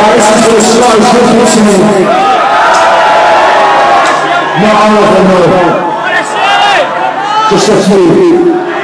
I this is for the Scottish Football listening. Not all of them, though. Just a few.